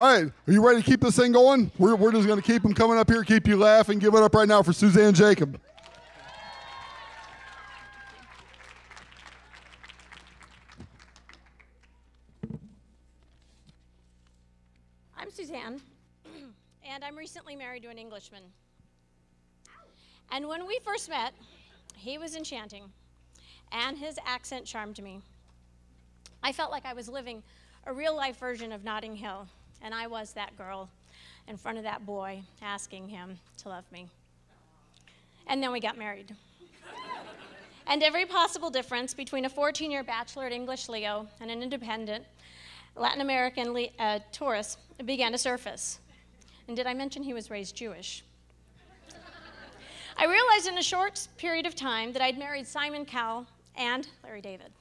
All right, are you ready to keep this thing going? We're, we're just going to keep them coming up here, keep you laughing. Give it up right now for Suzanne Jacob. I'm Suzanne, and I'm recently married to an Englishman. And when we first met, he was enchanting, and his accent charmed me. I felt like I was living a real life version of Notting Hill, and I was that girl in front of that boy asking him to love me. And then we got married. and every possible difference between a 14 year bachelor at English Leo and an independent Latin American uh, tourist began to surface. And did I mention he was raised Jewish? I realized in a short period of time that I'd married Simon Cowell and Larry David.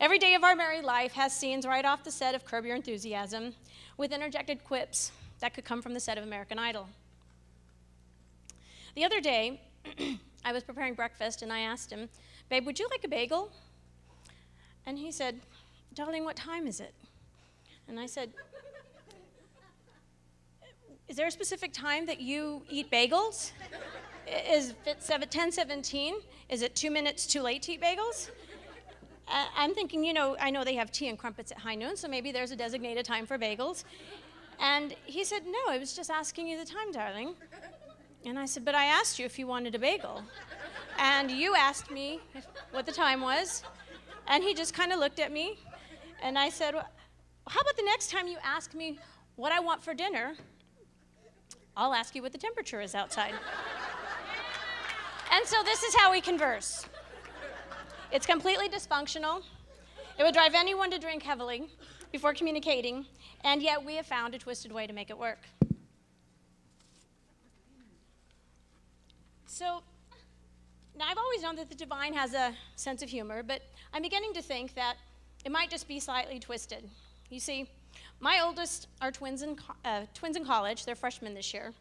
Every day of our married life has scenes right off the set of Curb Your Enthusiasm with interjected quips that could come from the set of American Idol. The other day, I was preparing breakfast and I asked him, Babe, would you like a bagel? And he said, Darling, what time is it? And I said, Is there a specific time that you eat bagels? Is it 1017? Is it two minutes too late to eat bagels? I'm thinking, you know, I know they have tea and crumpets at high noon, so maybe there's a designated time for bagels. And he said, No, I was just asking you the time, darling. And I said, But I asked you if you wanted a bagel. And you asked me if, what the time was. And he just kind of looked at me. And I said, well, How about the next time you ask me what I want for dinner? I'll ask you what the temperature is outside. and so this is how we converse. It's completely dysfunctional. It would drive anyone to drink heavily before communicating, and yet we have found a twisted way to make it work. So, now I've always known that the divine has a sense of humor, but I'm beginning to think that it might just be slightly twisted. You see, my oldest are twins in, uh, twins in college, they're freshmen this year,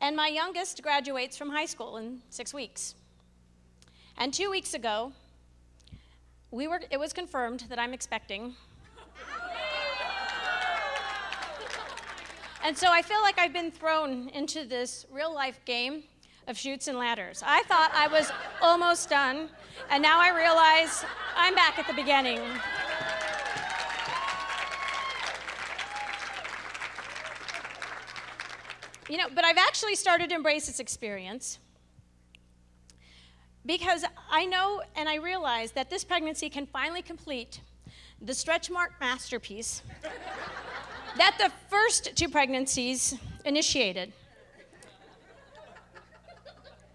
and my youngest graduates from high school in six weeks. And two weeks ago, we were, it was confirmed that I'm expecting. and so I feel like I've been thrown into this real life game of chutes and ladders. I thought I was almost done, and now I realize I'm back at the beginning. You know, but I've actually started to embrace this experience because I know and I realize that this pregnancy can finally complete the stretch mark masterpiece that the first two pregnancies initiated.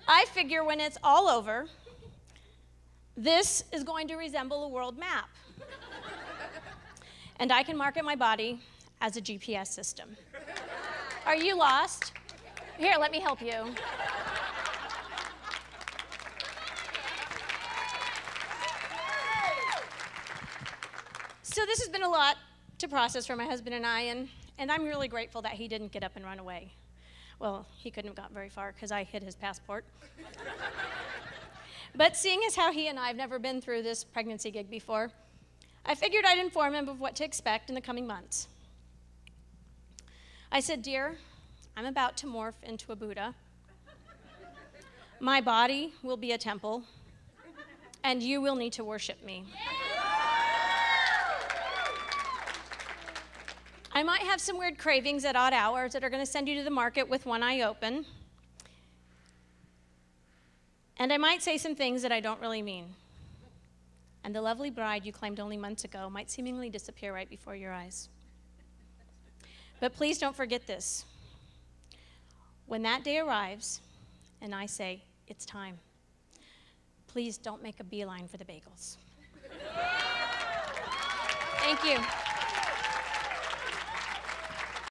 I figure when it's all over, this is going to resemble a world map. and I can market my body as a GPS system. Are you lost? Here, let me help you. So this has been a lot to process for my husband and I, and, and I'm really grateful that he didn't get up and run away. Well, he couldn't have got very far because I hid his passport. but seeing as how he and I have never been through this pregnancy gig before, I figured I'd inform him of what to expect in the coming months. I said, Dear, I'm about to morph into a Buddha. My body will be a temple, and you will need to worship me. I might have some weird cravings at odd hours that are going to send you to the market with one eye open. And I might say some things that I don't really mean. And the lovely bride you claimed only months ago might seemingly disappear right before your eyes. But please don't forget this. When that day arrives and I say, it's time, please don't make a beeline for the bagels. Thank you.